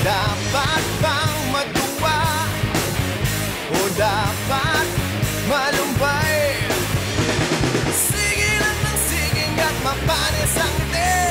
Dapat bang matuwa O dapat malumbay Sige lang ng sige at mapanis ang din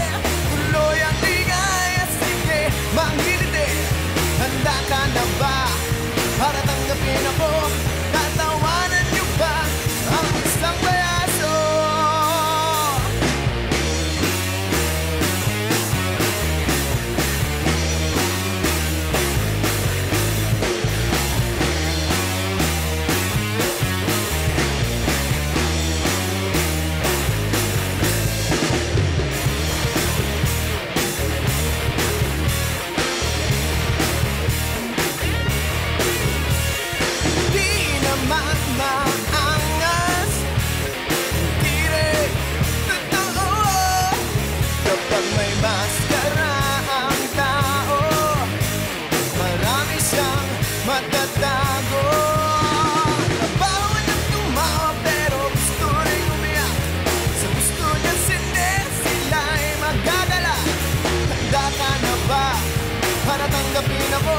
tanggapin ako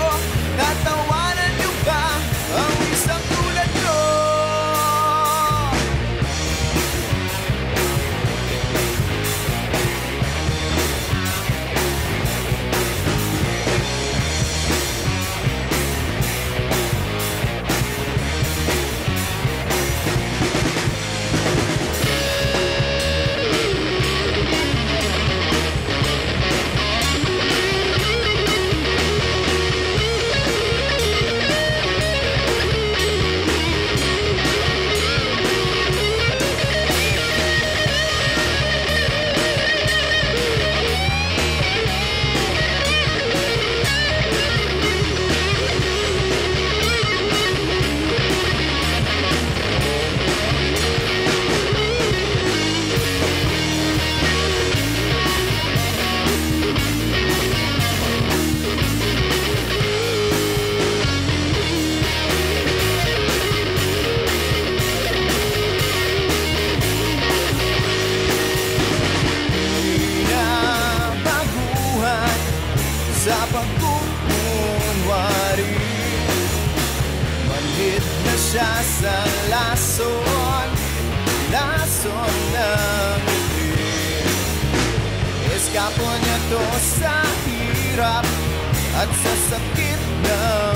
niyo sa pagkukunwari. Manhid na siya sa lason Lason ng ibig Eskapo niya to sa hirap At sa sakit ng